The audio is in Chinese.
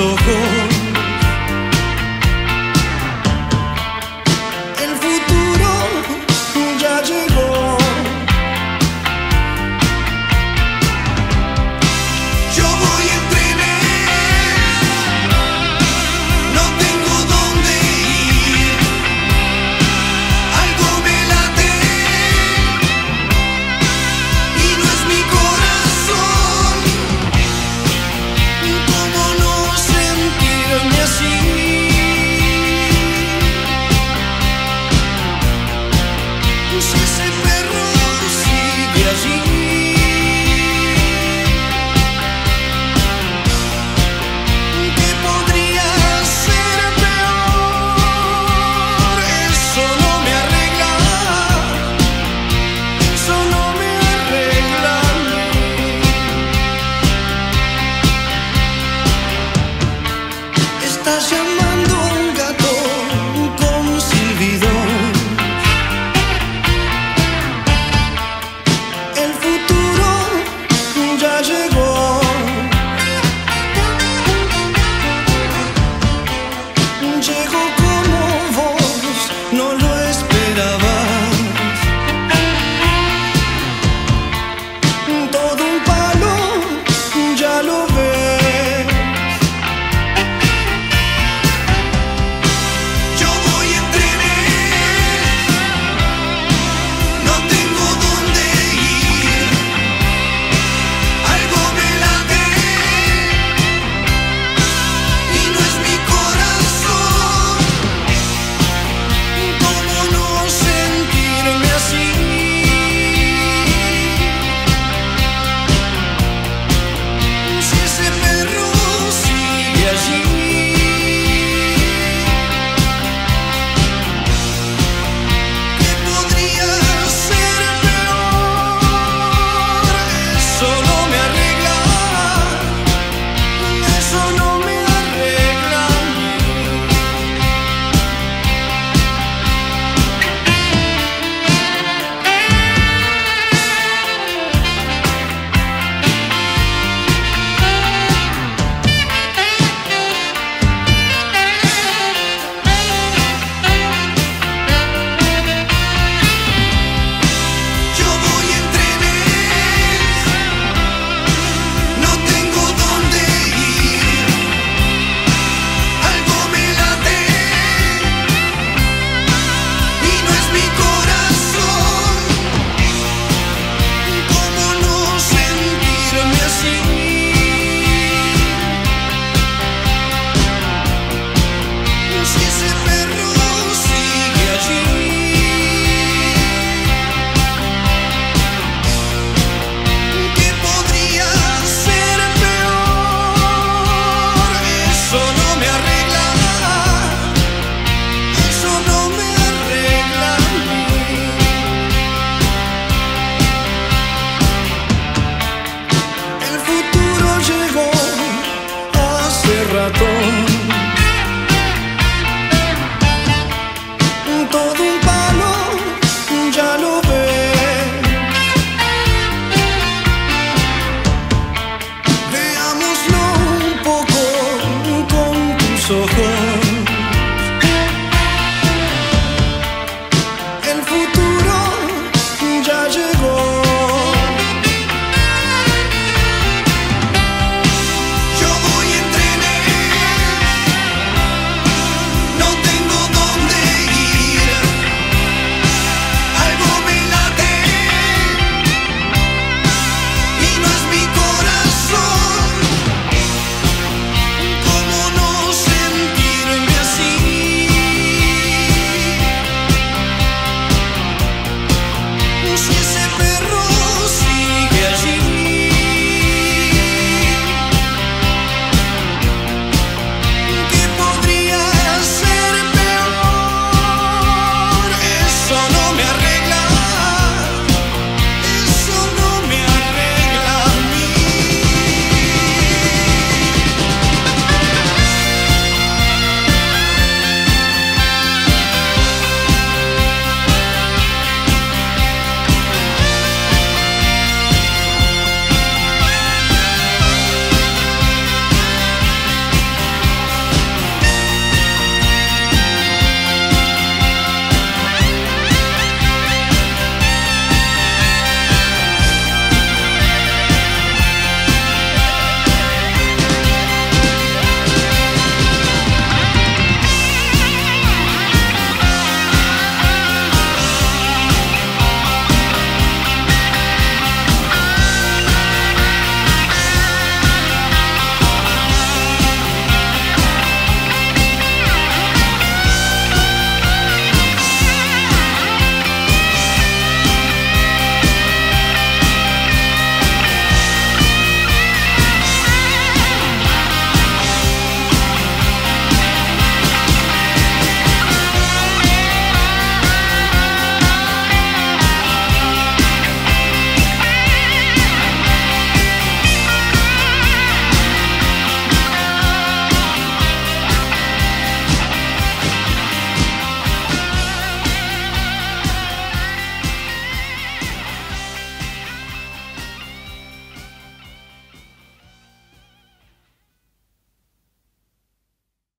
走过。